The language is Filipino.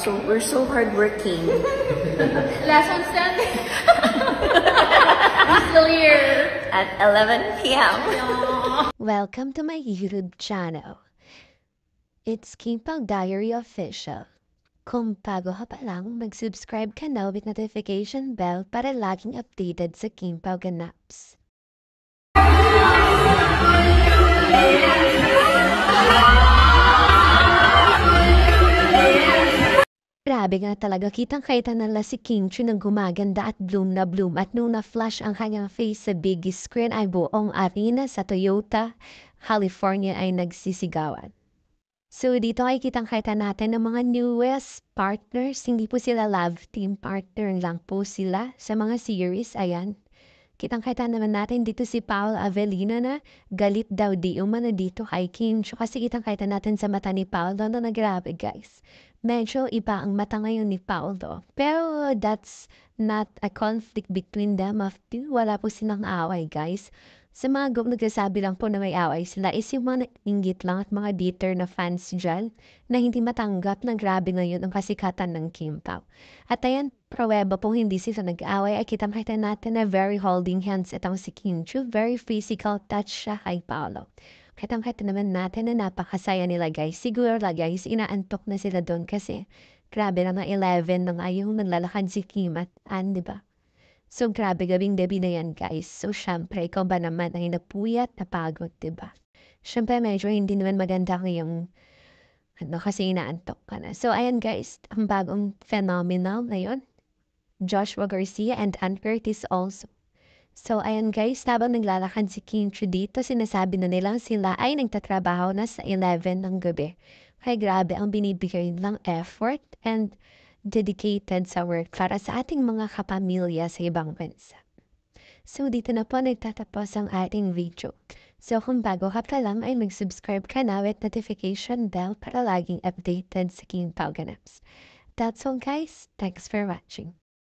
So, we're so hardworking. Last one standing. I'm still here. At 11 p.m. Welcome to my YouTube channel. It's Kimpang Diary Official. Kung bago ka pa lang, mag-subscribe ka na with notification bell para laging updated sa Kimpaw Ganaps. Grabe nga talaga kitang kita nala si King Chu nang gumaganda at bloom na bloom at nung na-flash ang kanyang face sa big screen ay buong arena sa Toyota, California ay nagsisigawan. So dito ay kitang kita natin ng mga newest partners. Hindi po sila love team partner lang po sila sa mga series. Ayan. Kitang kita naman natin dito si Paul Avellino na galit daw di umano dito kay Kim Chu. Kasi kitang kita natin sa mata ni Paul na na grabe guys medyo iba ang mata ngayon ni Paolo. Pero that's not a conflict between them of two. Wala po silang away, guys. Sa mga group nagsasabi lang po na may away sila is yung mga inggit lang at mga bitter na fans dyan na hindi matanggap na grabe ngayon ang kasikatan ng Kim Pao. At ayan, pruweba po hindi sila nag-away ay kita makita natin na very holding hands itong si Kim Chu. Very physical touch siya kay Paolo. Kitang-kita naman natin na napakasaya nila guys. Siguro la guys, inaantok na sila doon kasi grabe na ng 11 na nga yung naglalakad si Kim at Ann, di ba? So grabe gabing Debbie na yan guys. So syempre, ikaw ba naman ay napuyat, napagod, ba? Syempre medyo hindi naman maganda yung ano kasi inaantok ka na. So ayan guys, ang bagong phenomenal na yun. Joshua Garcia and Ann Curtis also. So, ayan guys, habang naglalakad si King Chu dito, sinasabi na nilang sila ay nagtatrabaho na sa 11 ng gabi. Kaya grabe ang binibigay nilang effort and dedicated sa work para sa ating mga kapamilya sa ibang bansa. So, dito na po nagtatapos ang ating video. So, kung bago ka pa lang ay mag-subscribe ka na with notification bell para laging updated sa King Pau Ganaps. That's all guys. Thanks for watching.